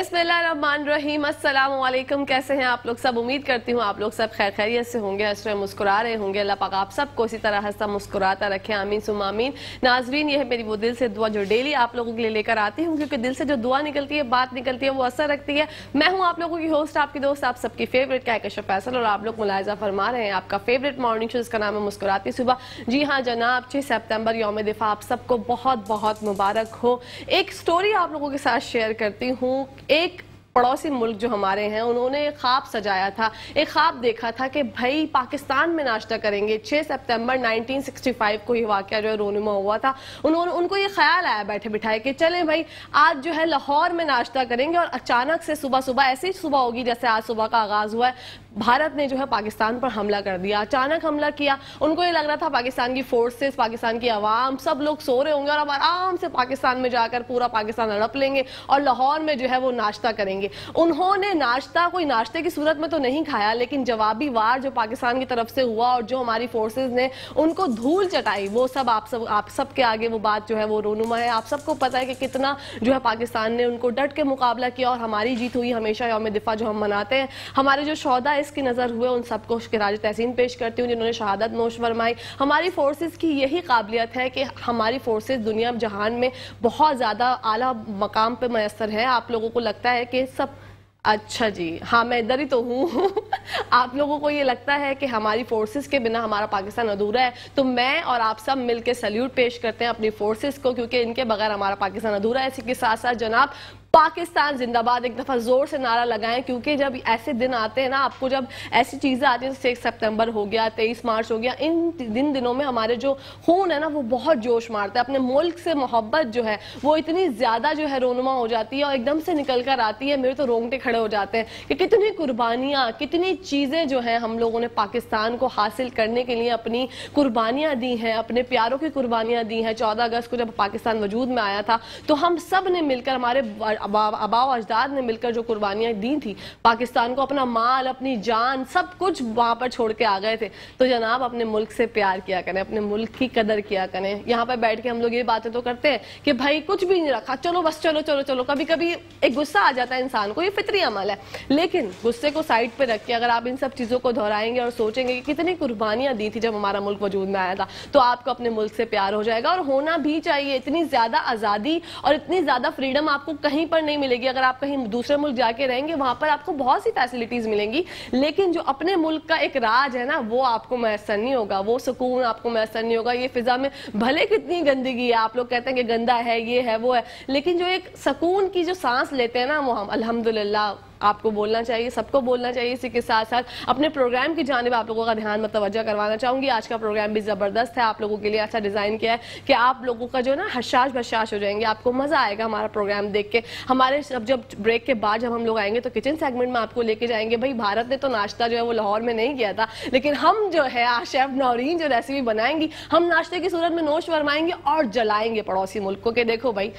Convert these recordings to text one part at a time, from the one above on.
अस्सलाम वालेकुम कैसे हैं आप लोग? सब उम्मीद करती हूँ आप लोग सब खैर खैरियत से होंगे, हंस रहे, मुस्कुरा रहे होंगे। अल्लाह पाक आप सबको इसी तरह हंसता मुस्कुराता रखे। आमीन सुम आमीन। नाजरीन ये है मेरी वो दिल से दुआ जो डेली आप लोगों के लिए लेकर आती हूँ, क्योंकि दिल से जो दुआ निकलती है, बात निकलती है, वो असर रखती है। मैं हूँ आप लोगों की होस्ट आपकी दोस्त, आप सबकी फेवरेट क्या कशफ फैसल, और आप लोग मुलायजा फरमा रहे हैं। आपका फेवरेट मॉर्निंग शो इसका नाम है मुस्कुराती सुबह। जी हाँ जनाब छः सेप्टेम्बर योम दिफा। आप सबको बहुत बहुत मुबारक हो। एक स्टोरी आप लोगों के साथ शेयर करती हूँ। एक पड़ोसी मुल्क जो हमारे हैं, उन्होंने एक ख्वाब सजाया था। एक ख्वाब देखा था कि भाई, पाकिस्तान में नाश्ता करेंगे। 6 सितंबर 1965 को ये वाक्य जो है रोनुमा हुआ था। उन्होंने, उनको ये ख्याल आया बैठे बिठाए कि चलें भाई, आज जो है लाहौर में नाश्ता करेंगे और अचानक से सुबह सुबह ऐसी सुबह होगी जैसे आज सुबह का आगाज़ हुआ है। भारत ने जो है पाकिस्तान पर हमला कर दिया, अचानक हमला किया। उनको ये लग रहा था पाकिस्तान की फोर्सेस पाकिस्तान की आवाम, सब लोग सो रहे होंगे और अब आराम से पाकिस्तान में जाकर पूरा पाकिस्तान हड़प लेंगे और लाहौर में जो है वो नाश्ता करेंगे। उन्होंने नाश्ता, कोई नाश्ते की सूरत में तो नहीं खाया, लेकिन जवाबी वार जो पाकिस्तान की तरफ़ से हुआ और जो हमारी फोर्सेज ने उनको धूल चटाई, वो सब आप सब आप सब के आगे वो बात जो है वो रोनुमा है। आप सबको पता है कि कितना जो है पाकिस्तान ने उनको डट के मुकाबला किया और हमारी जीत हुई हमेशा योम दिफा जो हम मनाते हैं। हमारे जो शौदा इसकी नज़र हुए, उन सबको राज तहसीन पेश करती हूँ, जिन्होंने शहादत नोश फरमाई। हमारी फोर्सेज की यही काबिलियत है कि हमारी फोर्सेज दुनिया जहान में बहुत ज़्यादा आला मकाम पर मैसर है। आप लोगों को लगता है कि सब अच्छा जी हाँ मैं इधर ही तो हूँ। आप लोगों को ये लगता है कि हमारी फोर्सेस के बिना हमारा पाकिस्तान अधूरा है। तो मैं और आप सब मिलकर सल्यूट पेश करते हैं अपनी फोर्सेस को, क्योंकि इनके बगैर हमारा पाकिस्तान अधूरा है। इसी के साथ साथ जनाब पाकिस्तान जिंदाबाद एक दफ़ा ज़ोर से नारा लगाएँ, क्योंकि जब ऐसे दिन आते हैं ना, आपको जब ऐसी चीज़ें आती हैं, जैसे एक सितंबर हो गया, तेईस मार्च हो गया, इन दिन दिनों में हमारे जो खून है ना, वो बहुत जोश मारता है। अपने मुल्क से मोहब्बत जो है, वो इतनी ज़्यादा जो है रोनुमा हो जाती है और एकदम से निकल कर आती है। मेरे तो रोंगटे खड़े हो जाते हैं कि कितनी कुर्बानियाँ, कितनी चीज़ें जो है हम लोगों ने पाकिस्तान को हासिल करने के लिए अपनी कुर्बानियाँ दी हैं, अपने प्यारों की कुर्बानियाँ दी हैं। चौदह अगस्त को जब पाकिस्तान वजूद में आया था तो हम सबने मिलकर हमारे अबाव अजदाद ने मिलकर जो कुर्बानियाँ दी थी, पाकिस्तान को अपना माल, अपनी जान, सब कुछ वहाँ पर छोड़ के आ गए थे। तो जनाब, अपने मुल्क से प्यार किया करें, अपने मुल्क की कदर किया करें। यहाँ पर बैठ के हम लोग ये बातें तो करते हैं कि भाई, कुछ भी नहीं रखा, चलो बस, चलो चलो चलो। कभी कभी एक गुस्सा आ जाता है इंसान को, ये फितरी अमल है। लेकिन गुस्से को साइड पर रख के अगर आप इन सब चीज़ों को दोहराएँगे और सोचेंगे कि कितनी कुर्बानियाँ दी थी जब हमारा मुल्क वजूद में आया था तो आपको अपने मुल्क से प्यार हो जाएगा। और होना भी चाहिए, इतनी ज़्यादा आज़ादी और इतनी ज़्यादा फ्रीडम आपको कहीं पर नहीं मिलेगी। अगर आप कहीं दूसरे मुल्क जाके रहेंगे, वहाँ पर आपको बहुत सी फैसिलिटीज़ मिलेंगी। लेकिन जो अपने मुल्क का एक राज है ना, वो आपको मैसर नहीं होगा। वो सुकून आपको मैसर नहीं होगा। ये फिजा में भले कितनी गंदगी है, आप लोग कहते हैं कि गंदा है, ये है, वो है। लेकिन जो एक सुकून की जो सांस लेते हैं ना, वो हम, अल्हम्दुलिल्लाह आपको बोलना चाहिए, सबको बोलना चाहिए, इसी के साथ साथ अपने प्रोग्राम की जानब आप लोगों का ध्यान मतवजा करवाना चाहूँगी। आज का प्रोग्राम भी ज़बरदस्त है, आप लोगों के लिए अच्छा डिज़ाइन किया है कि आप लोगों का जो ना हशाश बशाश हो जाएँगे, आपको मज़ा आएगा हमारा प्रोग्राम देख के। हमारे जब जब ब्रेक के बाद जब हम लोग आएँगे तो किचन सेगमेंट में आपको लेके जाएँगे। भाई, भारत ने तो नाश्ता जो है वो लाहौर में नहीं किया था, लेकिन हम जो है शेफ नौरीन जो रेसिपी बनाएँगी, हम नाश्ते की सूरत में नोश फरमाएँगे और जलाएँगे पड़ोसी मुल्कों के। देखो भाई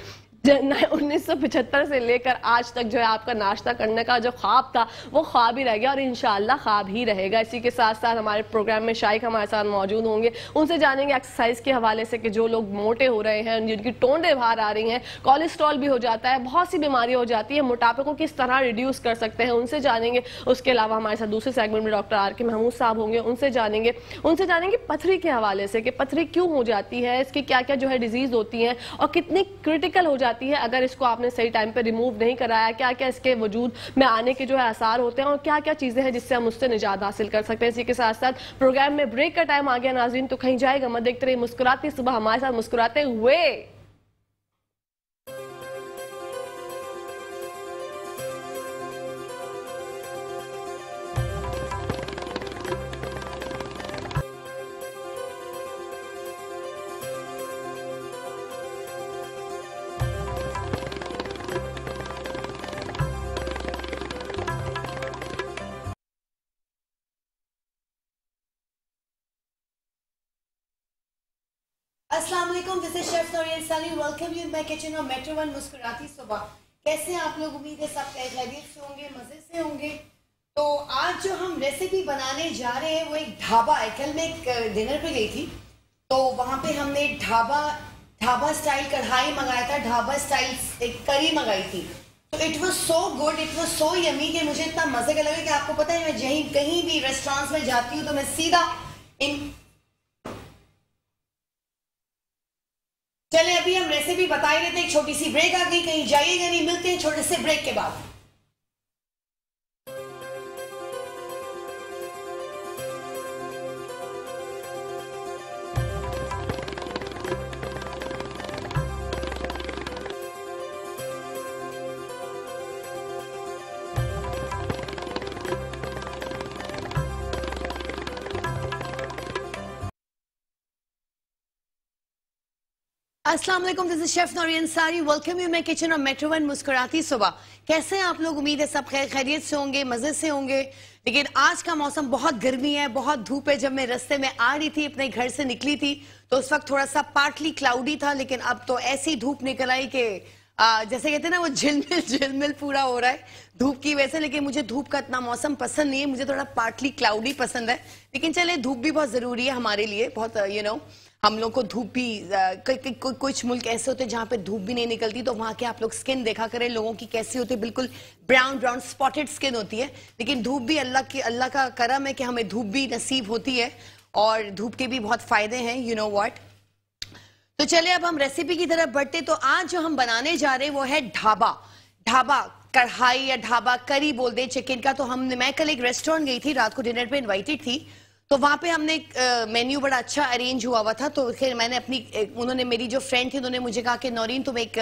उन्नीस सौ पिछहत्तर से लेकर आज तक जो है आपका नाश्ता करने का जो ख्वाब था, वो ख्वाब ही रह गया और इनशाला ख्वाब ही रहेगा। इसी के साथ साथ हमारे प्रोग्राम में शाइक हमारे साथ मौजूद होंगे। उनसे जानेंगे एक्सरसाइज के हवाले से कि जो लोग मोटे हो रहे हैं, जिनकी टोंडे बाहर आ रही हैं कोलेस्ट्रॉल भी हो जाता है, बहुत सी बीमारी हो जाती है, मोटापे को किस तरह रिड्यूस कर सकते हैं, उनसे जानेंगे। उसके अलावा हमारे साथ दूसरे सेगमेंट में डॉक्टर आर के महमूद साहब होंगे, उनसे जानेंगे। उनसे जानेंगे पथरी के हवाले से कि पथरी क्यों हो जाती है, इसकी क्या क्या जो है डिज़ीज़ होती है और कितनी क्रिटिकल हो जाती जाती है, अगर इसको आपने सही टाइम पर रिमूव नहीं कराया क्या क्या इसके वजूद में आने के जो है आसार होते हैं और क्या क्या चीज़ें हैं जिससे हम उससे निजात हासिल कर सकते हैं? इसी के साथ साथ प्रोग्राम में ब्रेक का टाइम आ गया नाजीन तो कहीं जाएगा, मत देखते रहिए, मुस्कुराती सुबह हमारे साथ मुस्कुराते हुए। अस्सलाम दिस इज़ शेफ नोरियल Sunny welcome you in my kitchen और मेट्रो वन मुस्कुराती सुबह कैसे आप लोग उम्मीद है सब खैरियत से होंगे, मज़े से होंगे? तो आज जो हम रेसिपी बनाने जा रहे हैं, वो एक ढाबा है। कल मैं एक डिनर पे गई थी। तो वहाँ पे हमने ढाबा ढाबा स्टाइल कढ़ाई मंगाया था। ढाबा स्टाइल एक करी मंगाई थी। तो it was so good it was so yummy कि मुझे इतना मज़े का लगा कि आपको पता है, मैं जहीं कहीं भी रेस्टोरेंट्स में जाती हूँ तो मैं सीधा इन चले, अभी हम रेसिपी बताए रहे थे, एक छोटी सी ब्रेक आ गई, कहीं जाइएगा नहीं, मिलते हैं छोटे से ब्रेक के बाद। अस्सलाम वालेकुम this is chef Nouri welcome you my kitchen और मेट्रो वन मुस्कुराती सुबह कैसे हैं आप लोग? उम्मीद है सब खैर खैरियत से होंगे मज़े से होंगे। लेकिन आज का मौसम बहुत गर्मी है बहुत धूप है। जब मैं रास्ते में आ रही थी अपने घर से निकली थी तो उस वक्त थोड़ा सा पार्टली क्लाउडी था लेकिन अब तो ऐसी धूप निकल आई कि जैसे कहते हैं ना वो झिलमिल झिलमिल पूरा हो रहा है धूप की वजह से। लेकिन मुझे धूप का इतना मौसम पसंद नहीं है। मुझे थोड़ा पार्टली क्लाउडी पसंद है। लेकिन चले धूप भी बहुत ज़रूरी है हमारे लिए। बहुत यू you नो know, हम लोग को धूप भी कुछ मुल्क ऐसे होते हैं जहाँ पे धूप भी नहीं निकलती तो वहाँ के आप लोग स्किन देखा करें, लोगों की कैसी होती है, बिल्कुल ब्राउन ब्राउन स्पॉटेड स्किन होती है। लेकिन धूप भी अल्लाह की, अल्लाह का करम है कि हमें धूप भी नसीब होती है और धूप के भी बहुत फ़ायदे हैं यू नो वॉट तो चले अब हम रेसिपी की तरफ़ बढ़ते तो आज जो हम बनाने जा रहे हैं वो है ढाबा। ढाबा, कढ़ाई या ढाबा करी बोल दे चिकन का तो हमने मैं कल एक रेस्टोरेंट गई थी, रात को डिनर पे इनवाइटेड थी तो वहाँ पे हमने मेन्यू बड़ा अच्छा अरेंज हुआ हुआ था। तो फिर मैंने अपनी उन्होंने मेरी जो फ्रेंड थी, उन्होंने मुझे कहा कि, नौरीन, तुम एक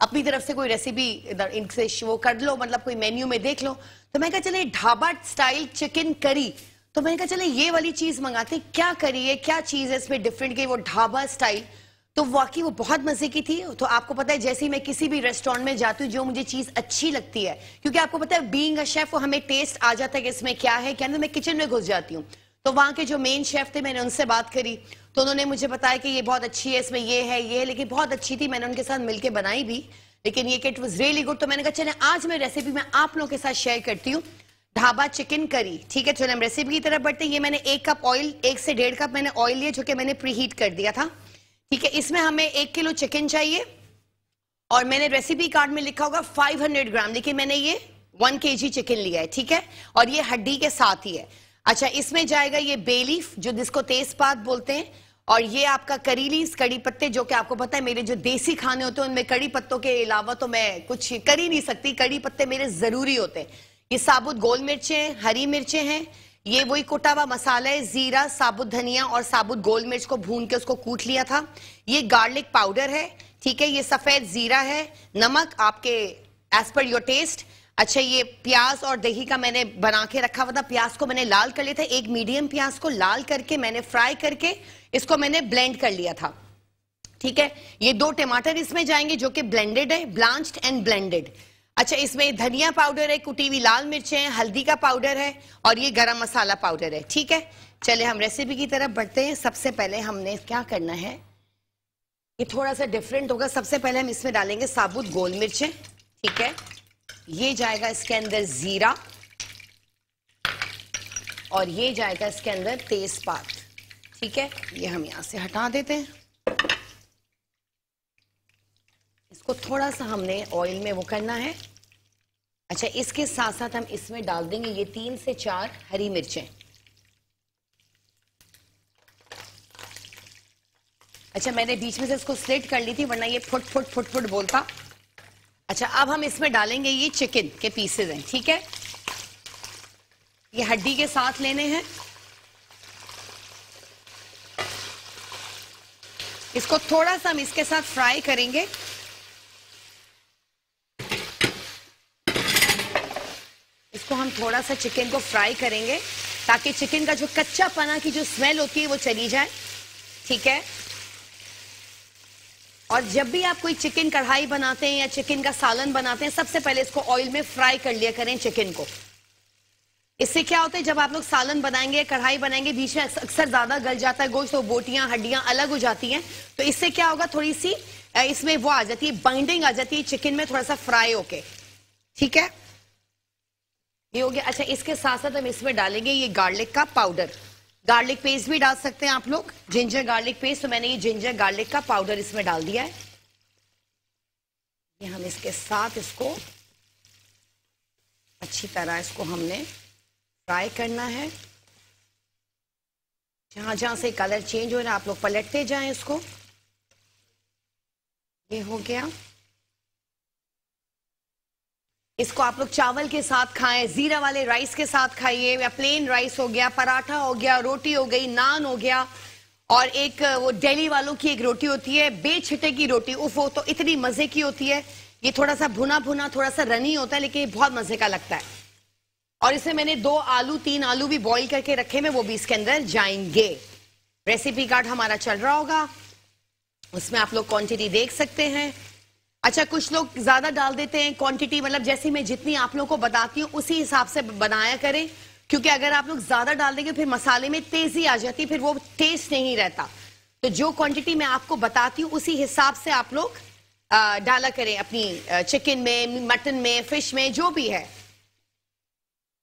अपनी तरफ़ से कोई रेसिपी इनसे वो कर लो मतलब कोई मेन्यू में देख लो। तो मैंने कहा, चले, ढाबा स्टाइल चिकन करी तो मैंने कहा, चले, ये वाली चीज़ मंगाते क्या करी है? क्या चीज़ है इसमें डिफरेंट की वो ढाबा स्टाइल तो वाकई वो बहुत मज़े की थी। तो आपको पता है, जैसे ही मैं किसी भी रेस्टोरेंट में जाती हूँ, जो मुझे चीज़ अच्छी लगती है, क्योंकि आपको पता है बीइंग अ शेफ वो हमें टेस्ट आ जाता है कि इसमें क्या है, क्या मैं किचन में घुस जाती हूँ। तो वहाँ के जो मेन शेफ थे, मैंने उनसे बात करी। तो उन्होंने मुझे बताया कि ये बहुत अच्छी है, इसमें ये है ये है, लेकिन बहुत अच्छी थी, मैंने उनके साथ मिलकर बनाई भी। लेकिन ये किट वॉज़ रियली गुड तो मैंने कहा, चले, आज मैं रेसिपी में आप लोगों के साथ शेयर करती हूँ। ढाबा चिकन करी ठीक है, चलो, हम रेसिपी की तरफ़ बढ़ते ये मैंने एक कप ऑयल एक से डेढ़ कप मैंने ऑयल लिया, जो कि मैंने प्री हीट कर दिया था। ठीक है, इसमें हमें एक किलो चिकन चाहिए, और मैंने रेसिपी कार्ड में लिखा होगा 500 ग्राम। लेकिन मैंने ये वन के चिकन लिया है, ठीक है, और ये हड्डी के साथ ही है। अच्छा इसमें जाएगा ये बेलीफ जो जिसको तेजपात बोलते हैं, और ये आपका करी लीव्स, कड़ी पत्ते, जो कि आपको पता है, मेरे जो देसी खाने होते हैं, उनमें कड़ी पत्तों के अलावा तो मैं कुछ कर ही नहीं सकती। कड़ी पत्ते मेरे ज़रूरी होते हैं। ये साबुत गोल मिर्चें हरी मिर्चें हैं, ये वही कुटा हुआ मसाला है, जीरा, साबुत धनिया और साबुत गोल मिर्च को भून के उसको कूट लिया था। ये गार्लिक पाउडर है, ठीक है, ये सफ़ेद जीरा है, नमक, आपके एज पर योर टेस्ट अच्छा ये प्याज और दही का मैंने बना के रखा हुआ था। प्याज को मैंने लाल कर लिया था। एक मीडियम प्याज को लाल करके मैंने फ्राई करके इसको मैंने ब्लेंड कर लिया था। ठीक है? ये दो टमाटर इसमें जाएँगे जो कि ब्लेंडेड है, ब्लांच्ड एंड ब्लेंडेड। अच्छा इसमें धनिया पाउडर है, कुटी हुई लाल मिर्चें है, हल्दी का पाउडर है और ये गरम मसाला पाउडर है। ठीक है? चले हम रेसिपी की तरफ़ बढ़ते हैं। सबसे पहले हमने क्या करना है? ये थोड़ा सा डिफरेंट होगा। सबसे पहले हम इसमें डालेंगे साबुत गोल मिर्चें। ठीक है? ये जाएगा इसके अंदर जीरा और ये जाएगा इसके अंदर तेजपात। ठीक है? ये हम यहाँ से हटा देते हैं। इसको थोड़ा सा हमने ऑयल में वो करना है। अच्छा इसके साथ साथ हम इसमें डाल देंगे ये तीन से चार हरी मिर्चें। अच्छा मैंने बीच में से इसको स्लिट कर ली थी, वरना ये फुट फुट फुट फुट बोलता। अच्छा अब हम इसमें डालेंगे ये चिकन के पीसेज हैं, ठीक है? ये हड्डी के साथ लेने हैं। इसको थोड़ा सा हम इसके साथ फ्राई करेंगे। इसको हम थोड़ा सा चिकन को फ्राई करेंगे, ताकि चिकन का जो कच्चा पना की जो स्मेल होती है, वो चली जाए, ठीक है? और जब भी आप कोई चिकन कढ़ाई बनाते हैं या चिकन का सालन बनाते हैं, सबसे पहले इसको ऑयल में फ्राई कर लिया करें चिकन को। इससे क्या होता है, जब आप लोग सालन बनाएँगे, कढ़ाई बनाएँगे, बीच में अक्सर ज़्यादा गल जाता है गोश्त तो बोटियाँ, हड्डियाँ अलग हो जाती हैं। तो इससे क्या होगा थोड़ी सी इसमें वो आ जाती है बाइंडिंग आ जाती है चिकन में थोड़ा सा फ्राई होके। ठीक है? ये हो गया। अच्छा इसके साथ साथ हम इसमें डालेंगे ये गार्लिक का पाउडर गार्लिक पेस्ट भी डाल सकते हैं आप लोग। जिंजर गार्लिक पेस्ट तो मैंने ये जिंजर गार्लिक का पाउडर इसमें डाल दिया है। ये हम इसके साथ इसको अच्छी तरह इसको हमने फ्राई करना है। जहाँ जहाँ से कलर चेंज हो रहा है, आप लोग पलटते जाएँ इसको। ये हो गया। इसको आप लोग चावल के साथ खाएँ, जीरा वाले राइस के साथ खाइए, या प्लेन राइस हो गया, पराठा हो गया, रोटी हो गई, नान हो गया, और एक, वो दिल्ली वालों की एक रोटी होती है, बेछिटे की रोटी, उफ, वो तो इतनी मज़े की होती है, ये थोड़ा सा भुना भुना थोड़ा सा रनी होता है, लेकिन बहुत मज़े का लगता है। और इसे मैंने दो आलू, तीन आलू भी बॉईल करके रखे हैं, वो भी इसके अंदर जाएँगे। रेसिपी कार्ड हमारा चल रहा होगा। उसमें आप लोग क्वांटिटी देख सकते हैं। अच्छा कुछ लोग ज़्यादा डाल देते हैं क्वांटिटी मतलब जैसी मैं जितनी आप लोगों को बताती हूँ, उसी हिसाब से बनाया करें। क्योंकि अगर आप लोग ज़्यादा डाल देंगे, फिर मसाले में तेज़ी आ जाती फिर वो टेस्ट नहीं रहता। तो जो क्वांटिटी मैं आपको बताती हूँ, उसी हिसाब से आप लोग डाला करें अपनी चिकन में मटन में फ़िश में, जो भी है।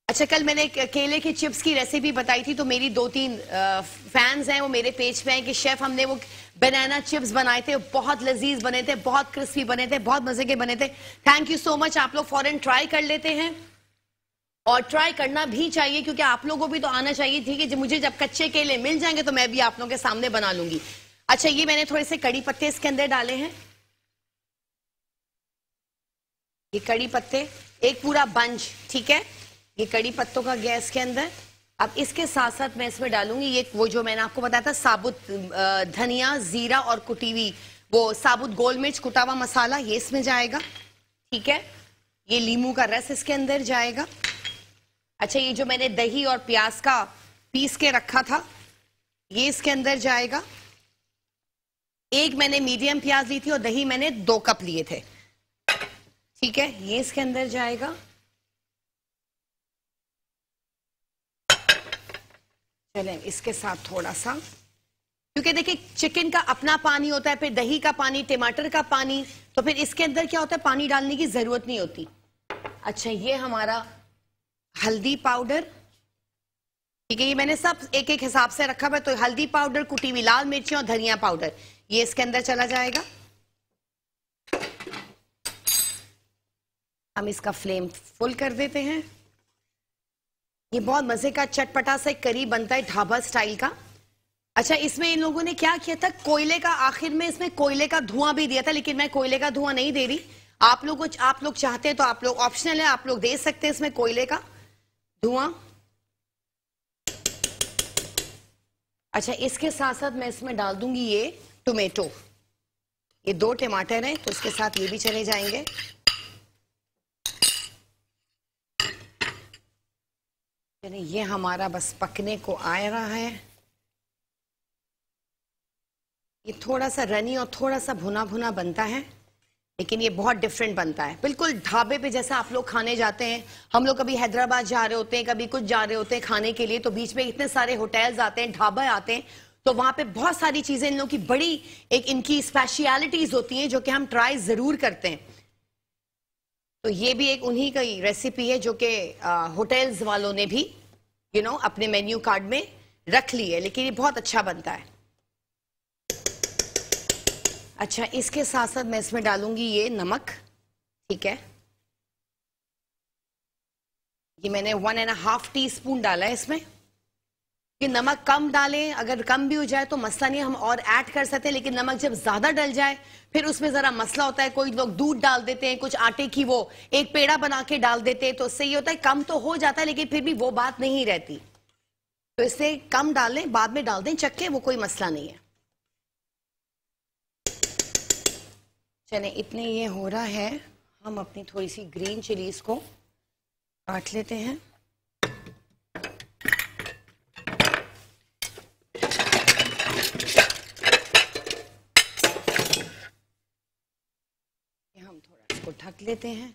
अच्छा कल मैंने केले के चिप्स की रेसिपी बताई थी तो मेरी दो तीन फैंस हैं, वो मेरे पेज पे हैं कि शेफ हमने वो बनाना चिप्स बनाए थे, बहुत लजीज बने थे, बहुत क्रिस्पी बने थे, बहुत मज़े के बने थे। थैंक यू सो मच आप लोग फॉरन ट्राई कर लेते हैं। और ट्राई करना भी चाहिए, क्योंकि आप लोगों को भी तो आना चाहिए थी कि मुझे जब कच्चे केले मिल जाएँगे तो मैं भी आप लोगों के सामने बना लूँगी। अच्छा ये मैंने थोड़े से कड़ी पत्ते इसके अंदर डाले हैं। ये कड़ी पत्ते, एक पूरा बंच ठीक है? ये कड़ी पत्तों का गैस के अंदर। अब इसके साथ साथ मैं इसमें डालूँगी ये वो जो मैंने आपको बताया था, साबुत धनिया, जीरा और कुटी हुई वो साबुत गोल मिर्च, कुटा हुआ मसाला, ये इसमें जाएगा। ठीक है? ये लीमू का रस इसके अंदर जाएगा। अच्छा ये जो मैंने दही और प्याज का पीस के रखा था, ये इसके अंदर जाएगा। एक मैंने मीडियम प्याज ली थी और दही मैंने दो कप लिए थे। ठीक है? ये इसके अंदर जाएगा। चलें, इसके साथ थोड़ा सा क्योंकि देखिए चिकन का अपना पानी होता है, फिर दही का पानी, टमाटर का पानी तो फिर इसके अंदर क्या होता है? पानी डालने की ज़रूरत नहीं होती। अच्छा ये हमारा हल्दी पाउडर। ठीक है, ये मैंने सब एक एक हिसाब से रखा हुआ तो हल्दी पाउडर, कुटी हुई लाल मिर्ची और धनिया पाउडर। ये इसके अंदर चला जाएगा। हम इसका फ्लेम फुल कर देते हैं। ये बहुत मज़े का चटपटा सा करी बनता है ढाबा स्टाइल का। अच्छा इसमें इन लोगों ने क्या किया था? कोयले का, आखिर में इसमें कोयले का धुआँ भी दिया था, लेकिन मैं कोयले का धुआँ नहीं दे रही। आप लोग आप लोग चाहते हैं तो आप लोग ऑप्शनल है, आप लोग दे सकते हैं इसमें कोयले का धुआँ। अच्छा इसके साथ साथ मैं इसमें डाल दूँगी ये टोमेटो। ये दो टमाटर हैं तो इसके साथ ये भी चले जाएँगे। यानी ये हमारा बस पकने को आ रहा है। ये थोड़ा सा रनी और थोड़ा सा भुना भुना बनता है, लेकिन ये बहुत डिफरेंट बनता है। बिल्कुल ढाबे पे जैसा आप लोग खाने जाते हैं, हम लोग कभी हैदराबाद जा रहे होते हैं, कभी कुछ जा रहे होते हैं खाने के लिए तो बीच में इतने सारे होटल्स आते हैं, ढाबे आते हैं तो वहाँ पे बहुत सारी चीज़ें इन लोगों की बड़ी एक इनकी स्पेशलिटीज होती हैं, जो कि हम ट्राई ज़रूर करते हैं। तो ये भी एक उन्हीं का रेसिपी है जो कि होटल्स वालों ने भी यू you नो know, अपने मेन्यू कार्ड में रख ली है लेकिन ये बहुत अच्छा बनता है। अच्छा इसके साथ साथ मैं इसमें डालूँगी ये नमक ठीक है? ये मैंने one and half teaspoon डाला है इसमें। कि नमक कम डालें, अगर कम भी हो जाए तो मसला नहीं, हम और ऐड कर सकते हैं, लेकिन नमक जब ज़्यादा डल जाए, फिर उसमें जरा मसला होता है, कोई लोग दूध डाल देते हैं, कुछ आटे की वो एक पेड़ा बना के डाल देते हैं तो उससे ये होता है कम तो हो जाता है, लेकिन फिर भी वो बात नहीं रहती। तो इससे कम डाल डालें बाद में डाल दें चक्के वो कोई मसला नहीं है। चले, इतने ये हो रहा है, हम अपनी थोड़ी सी ग्रीन चिलीज को काट लेते हैं। इसको ढक लेते हैं,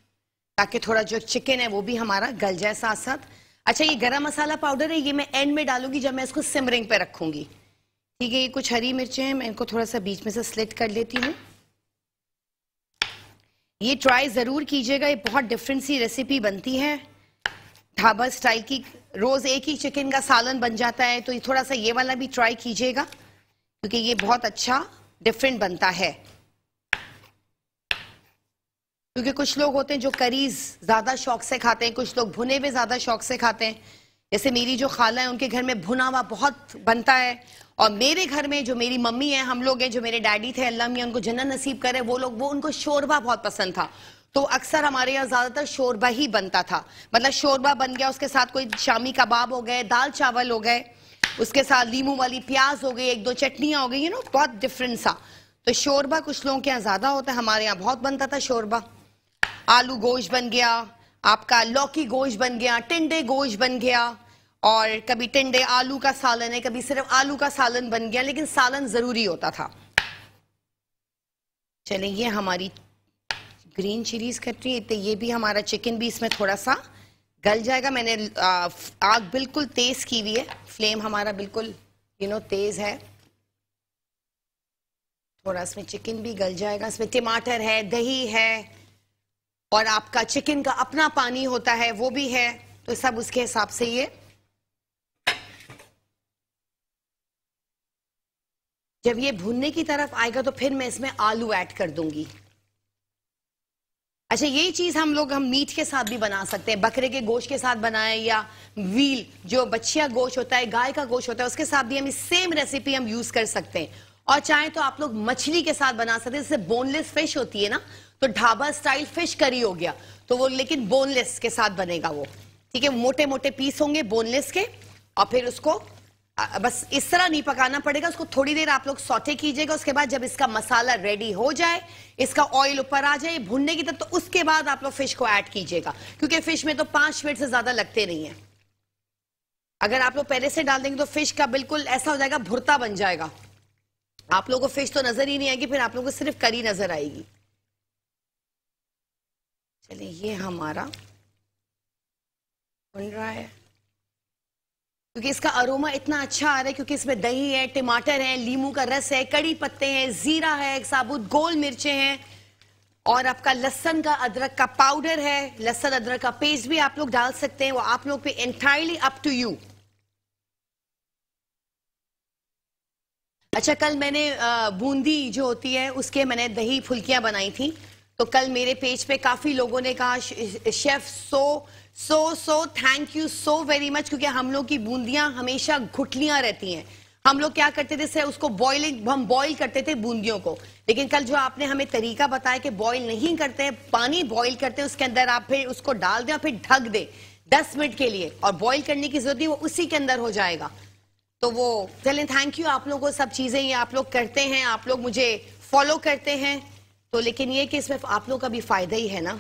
ताकि थोड़ा जो चिकन है वो भी हमारा गल जाए साथ साथ अच्छा ये गरम मसाला पाउडर है, ये मैं एंड में डालूँगी जब मैं इसको सिमरिंग पे रखूँगी। ठीक है, ये कुछ हरी मिर्चें हैं, मैं इनको थोड़ा सा बीच में से स्लिट कर लेती हूँ। ये ट्राई ज़रूर कीजिएगा, ये बहुत डिफरेंट सी रेसिपी बनती है। ढाबा स्टाइल की रोज़ एक ही चिकन का सालन बन जाता है तो ये थोड़ा सा ये वाला भी ट्राई कीजिएगा, क्योंकि ये बहुत अच्छा डिफरेंट बनता है। क्योंकि कुछ लोग होते हैं जो करीज ज़्यादा शौक से खाते हैं, कुछ लोग भुने हुए ज़्यादा शौक से खाते हैं। जैसे मेरी जो खाला है, उनके घर में भुना हुआ बहुत बनता है। और मेरे घर में जो मेरी मम्मी है, हम लोग हैं, जो मेरे डैडी थे, अल्लाह मियाँ, उनको जन्नत नसीब करे, वो लोग, वो उनको शोरबा बहुत पसंद था। तो अक्सर हमारे यहाँ ज़्यादातर शोरबा ही बनता था। मतलब शोरबा बन गया, उसके साथ कोई शामी कबाब हो गए, दाल चावल हो गए, उसके साथ लीमू वाली प्याज हो गई, एक दो चटनियाँ हो गई यू नो बहुत डिफरेंट सा। तो शोरबा कुछ लोगों के यहाँ ज़्यादा होता है, हमारे यहाँ बहुत बनता था शोरबा। आलू गोश्त बन गया, आपका लौकी गोश्त बन गया, टिंडे गोश्त बन गया, और कभी टिंडे आलू का सालन है, कभी सिर्फ़ आलू का सालन बन गया, लेकिन सालन ज़रूरी होता था। चले ये हमारी ग्रीन चिलीज कट रही है तो ये भी हमारा चिकन भी इसमें थोड़ा सा गल जाएगा। मैंने आग बिल्कुल तेज की हुई है, फ्लेम हमारा बिल्कुल यू नो तेज है। थोड़ा इसमें चिकन भी गल जाएगा, इसमें टमाटर है, दही है और आपका चिकन का अपना पानी होता है, वो भी है तो सब उसके हिसाब से ये। जब ये भुनने की तरफ़ आएगा तो फिर मैं इसमें आलू ऐड कर दूँगी। अच्छा यही चीज़ हम लोग, हम मीट के साथ भी बना सकते हैं। बकरे के गोश्त के साथ बनाए या व्हील, जो बच्चिया गोश्त होता है, गाय का गोश्त होता है, उसके साथ भी हम इस सेम रेसिपी हम यूज़ कर सकते हैं। और चाहे तो आप लोग मछली के साथ बना सकते हैं, जैसे बोनलेस फ़िश होती है ना तो ढाबा स्टाइल फ़िश करी हो गया। तो वो लेकिन बोनलेस के साथ बनेगा वो। ठीक है मोटे मोटे पीस होंगे बोनलेस के, और फिर उसको बस इस तरह नहीं पकाना पड़ेगा, उसको थोड़ी देर आप लोग सौटे कीजिएगा, उसके बाद जब इसका मसाला रेडी हो जाए, इसका ऑयल ऊपर आ जाए भुनने की तरफ़ तो उसके बाद आप लोग फ़िश को ऐड कीजिएगा। क्योंकि फ़िश में तो पाँच मिनट से ज़्यादा लगते नहीं है। अगर आप लोग पहले से डाल देंगे तो फ़िश का बिल्कुल ऐसा हो जाएगा, भुरता बन जाएगा। आप लोगों को फ़िश तो नज़र ही नहीं आएगी, फिर आप लोगों को सिर्फ़ करी नज़र आएगी। चलिए ये हमारा बन रहा है। क्योंकि इसका अरोमा इतना अच्छा आ रहा है, क्योंकि इसमें दही है, टमाटर है, लीमू का रस है, कड़ी पत्ते हैं, जीरा है, साबुत गोल मिर्चे हैं, और आपका लहसन का अदरक का पाउडर है। लहसन, अदरक का पेस्ट भी आप लोग डाल सकते हैं, वो आप लोग पे एंटायरली अप टू यू अच्छा कल मैंने बूंदी जो होती है, उसके मैंने दही फुल्कियाँ बनाई थी। तो कल मेरे पेज पे काफ़ी लोगों ने कहा chef, so so so thank you so very much क्योंकि हम लोग की बूंदियाँ हमेशा घुटलियाँ रहती हैं। हम लोग क्या करते थे, सर, उसको बॉइलिंग हम बॉईल करते थे बूंदियों को। लेकिन कल जो आपने हमें तरीका बताया कि बॉईल नहीं करते हैं, पानी बॉईल करते हैं, उसके अंदर आप फिर उसको डाल दें और फिर ढक दें दस मिनट के लिए। और बॉईल करने की ज़रूरत नहीं, वो उसी के अंदर हो जाएगा। तो वो, चलें थैंक यू आप लोगों को सब चीज़ें ये आप लोग करते हैं, आप लोग मुझे फॉलो करते हैं। तो लेकिन ये कि इसमें आप लोग का भी फ़ायदा ही है ना?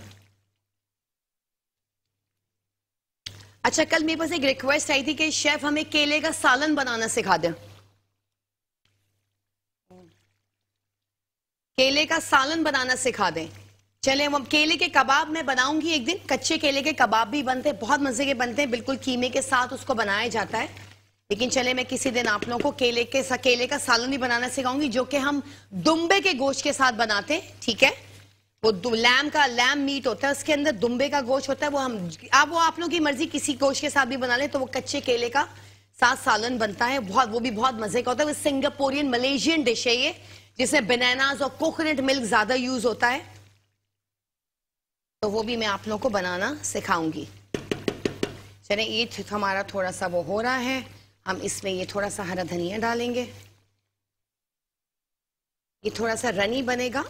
अच्छा कल मेरे पास एक रिक्वेस्ट आई थी कि शेफ हमें केले का सालन बनाना सिखा दें। केले का सालन बनाना सिखा दें। चले हम केले के कबाब मैं बनाऊँगी एक दिन। कच्चे केले के कबाब भी बनते हैं, बहुत मज़े के बनते हैं। बिल्कुल कीमे के साथ उसको बनाया जाता है। लेकिन चले, मैं किसी दिन आप लोगों को केले के केले का सालन भी बनाना सिखाऊँगी, जो कि हम दुम्बे के गोश्त के साथ बनाते हैं, ठीक है? वो लैम का, लैम मीट होता है, उसके अंदर दुम्बे का गोश्त होता है, वो हम, आप, वो आप लोगों की मर्ज़ी, किसी गोश्त के साथ भी बना ले तो वो कच्चे केले का साथ सालन बनता है, बहुत, वो भी बहुत मज़े का होता है, वो सिंगापोरियन, मलेशियन डिश है ये, जिसमें बनानाज और कोकोनट मिल्क ज़्यादा यूज़ होता है। तो वो भी मैं आप लोगों को बनाना सिखाऊँगी। चले, ये हमारा थोड़ा सा वो हो रहा है। हम इसमें ये थोड़ा सा हरा धनिया डालेंगे। ये थोड़ा सा रनी बनेगा।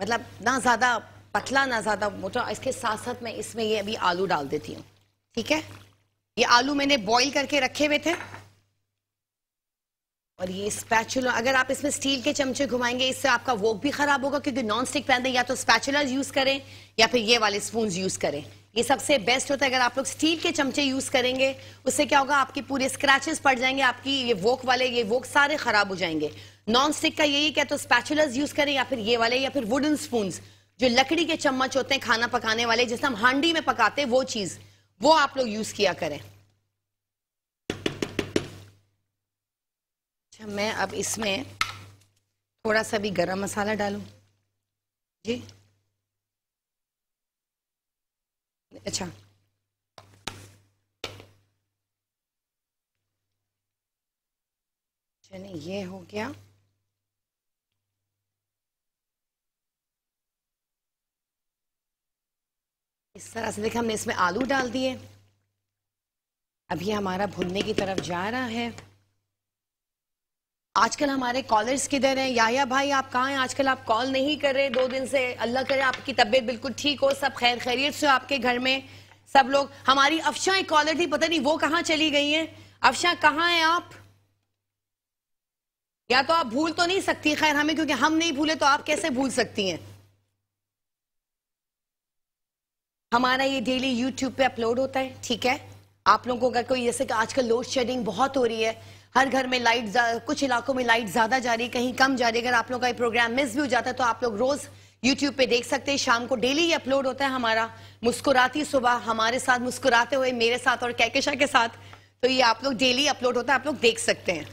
मतलब ना ज़्यादा पतला, ना ज़्यादा मोटा। इसके साथ साथ मैं इसमें ये अभी आलू डाल देती हूँ। ठीक है? ये आलू मैंने बॉईल करके रखे हुए थे। और ये स्पैचुला अगर आप इसमें स्टील के चमचे घुमाएँगे, इससे आपका वोक भी खराब होगा, क्योंकि नॉन स्टिक पैन या तो स्पैचुला यूज़ करें, या फिर ये वाले स्पून यूज़ करें। ये सबसे बेस्ट होता है। अगर आप लोग स्टील के चमचे यूज़ करेंगे, उससे क्या होगा? आपके पूरे स्क्रैचेस पड़ जाएँगे, आपकी ये वोक वाले, ये वोक सारे खराब हो जाएँगे। नॉन स्टिक का यही क्या तो स्पैचुलर्स यूज़ करें या फिर ये वाले या फिर वुडन स्पून जो लकड़ी के चम्मच होते हैं, खाना पकाने वाले, जिसे हम हांडी में पकाते हैं, वो चीज़, वो आप लोग यूज़ किया करें। अच्छा मैं अब इसमें थोड़ा सा भी गरम मसाला डालूं। जी। अच्छा। चलिए, ये हो गया। इस तरह से देखिए, हमने इसमें आलू डाल दिए। ये हमारा भुनने की तरफ़ जा रहा है। आजकल हमारे कॉलर्स किधर हैं? याया भाई, आप कहाँ हैं? आजकल आप कॉल नहीं कर रहे, दो दिन से। अल्लाह करे आपकी तबीयत बिल्कुल ठीक हो, सब खैर खैरियत से आपके घर में, सब लोग। हमारी अफशा एक कॉलर थी, पता नहीं वो कहाँ चली गई हैं? अफशा, कहाँ हैं आप? या तो आप भूल तो नहीं सकती, खैर हमें, क्योंकि हम नहीं भूले तो आप कैसे भूल सकती हैं? हमारा ये डेली यूट्यूब पे अपलोड होता है, ठीक है? आप लोगों को अगर कोई, जैसे कि आजकल लोड शेडिंग बहुत हो रही है। हर घर में लाइट कुछ इलाकों में लाइट ज़्यादा जा रही, कहीं कम जा रही। अगर आप लोग का प्रोग्राम मिस भी हो जाता है तो आप लोग रोज यूट्यूब पे देख सकते हैं। शाम को डेली ये अपलोड होता है हमारा। मुस्कुराती सुबह हमारे साथ मुस्कुराते हुए, मेरे साथ और कैकेशा के साथ। तो ये आप लोग डेली अपलोड होता है, आप लोग देख सकते हैं।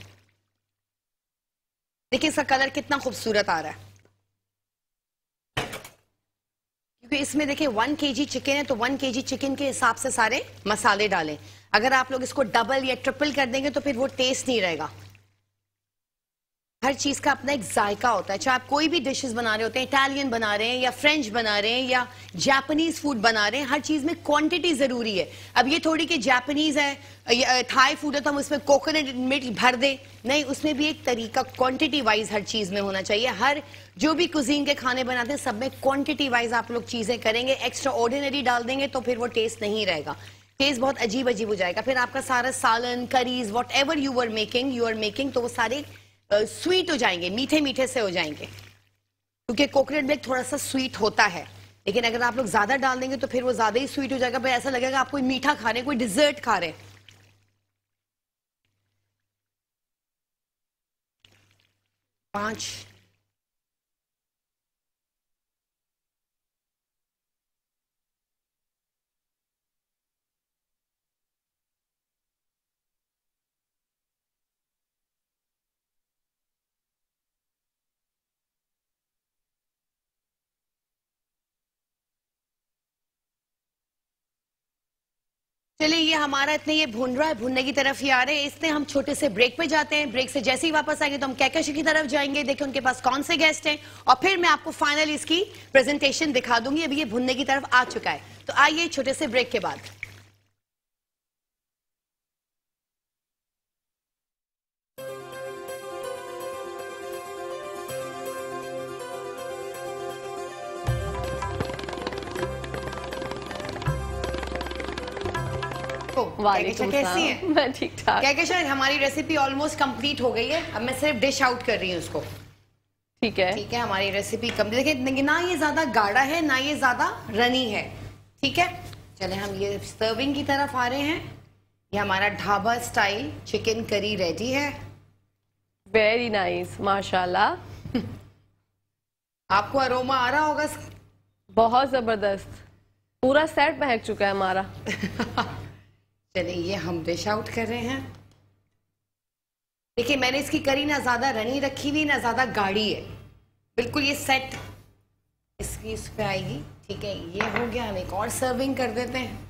देखिए, इसका कलर कितना खूबसूरत आ रहा है। क्योंकि इसमें देखिए वन के चिकन है तो वन के चिकन के हिसाब से सारे मसाले डालें। अगर आप लोग इसको डबल या ट्रिपल कर देंगे तो फिर वो टेस्ट नहीं रहेगा। हर चीज़ का अपना एक जायका होता है। चाहे आप कोई भी डिशेस बना रहे होते हैं इटालियन बना रहे हैं, या फ्रेंच बना रहे हैं, या जापानीज फ़ूड बना रहे हैं, हर चीज़ में क्वांटिटी ज़रूरी है। अब ये थोड़ी कि जापानीज है थाई फ़ूड है तो हम उसमें कोकोनट मिल्क भर दें। नहीं, उसमें भी एक तरीका क्वांटिटी वाइज हर चीज़ में होना चाहिए। हर, जो भी कुजीन के खाने बनाते हैं, सब में क्वांटिटी वाइज आप लोग चीज़ें करेंगे एक्स्ट्रा ऑर्डिनरी डाल देंगे तो फिर वो टेस्ट नहीं रहेगा। टेस्ट बहुत अजीब अजीब हो जाएगा। फिर आपका सारा सालन curries whatever you are making you are making तो वो सारे स्वीट uh, हो जाएँगे मीठे मीठे से हो जाएँगे। क्योंकि कोकोनट मिल्क थोड़ा सा स्वीट होता है। लेकिन अगर आप लोग ज़्यादा डाल देंगे तो फिर वो ज़्यादा ही स्वीट हो जाएगा। फिर ऐसा लगेगा आप कोई मीठा खा रहे हैं कोई डिजर्ट खा रहे हैं। पाँच चलिए, ये हमारा इतने ये भून रहा है, भूनने की तरफ़ ही आ रहे हैं। इसने हम छोटे से ब्रेक पे जाते हैं। ब्रेक से जैसे ही वापस आएँगे तो हम कैकश की तरफ़ जाएँगे। देखिए, उनके पास कौन से गेस्ट हैं? और फिर मैं आपको फाइनल इसकी प्रेजेंटेशन दिखा दूँगी। अभी ये भुनने की तरफ़ आ चुका है। तो आइए, छोटे से ब्रेक के बाद। कैसी है? मैं ठीक ठाक। क्या क्या हमारी रेसिपी ऑलमोस्ट कंप्लीट हो गई है। अब मैं सिर्फ़ डिश आउट कर रही हूँ उसको। ठीक है। ठीक है हमारी रेसिपी कंप्लीट देखिए ना ये ज़्यादा गाढ़ा है ना ये ज़्यादा रनी है। ठीक है? चले हम ये सर्विंग की तरफ़ आ रहे हैं। ये हमारा dhaba style chicken curry ready है। वेरी नाइस माशाल्लाह। आपको अरोमा आ रहा होगा? बहुत ज़बरदस्त। पूरा सेट महक चुका है हमारा। चलिए ये हम डिश आउट कर रहे हैं। देखिए, मैंने इसकी करी ना ज़्यादा रनी रखी हुई, ना ज़्यादा गाढ़ी है। बिल्कुल ये सेट इसकी इस पर आएगी। ठीक है, ये हो गया। हम एक और सर्विंग कर देते हैं।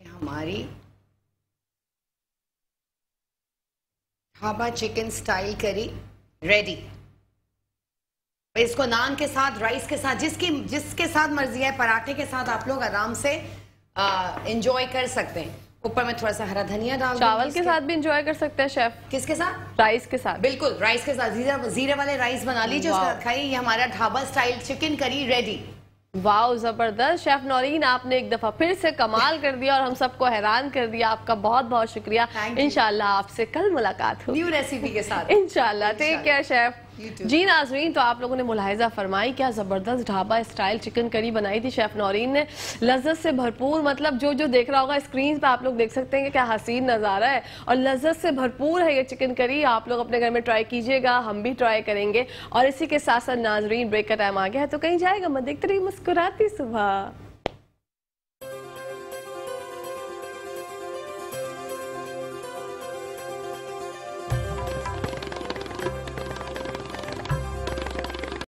ये हमारी dhaba chicken style curry. Ready इसको नान के साथ राइस के साथ जिसकी जिसके साथ मर्ज़ी है पराठे के साथ आप लोग आराम से इंजॉय कर सकते हैं। ऊपर में थोड़ा सा हरा धनिया डाल चावल के साथ भी इंजॉय कर सकते हैं शेफ किसके साथ? राइस के साथ। बिल्कुल राइस के साथ। जीरा जीरे वाले राइस बना लीजिए खाइए। ये हमारा dhaba style chicken curry ready वाह ज़बरदस्त। शेफ नौरीन आपने एक दफ़ा फिर से कमाल कर दिया और हम सबको हैरान कर दिया। आपका बहुत बहुत शुक्रिया इनशाला आपसे कल मुलाकात हो न्यू रेसिपी के साथ। इनशाला टेक केयर शेफ जी नाजरीन तो आप लोगों ने मुलायजा फरमाई, क्या ज़बरदस्त ढाबा स्टाइल चिकन करी बनाई थी शेफ़ नौरीन ने। लज्जत से भरपूर मतलब जो जो देख रहा होगा, स्क्रीन पे आप लोग देख सकते हैं कि क्या हसीन नज़ारा है। और लज्जत से भरपूर है ये चिकन करी, आप लोग अपने घर में ट्राई कीजिएगा, हम भी ट्राई करेंगे। और इसी के साथ साथ नाजरीन, ब्रेक का टाइम आ गया है तो कहीं जाएगा मैं देखते रही मुस्कुराती सुबह।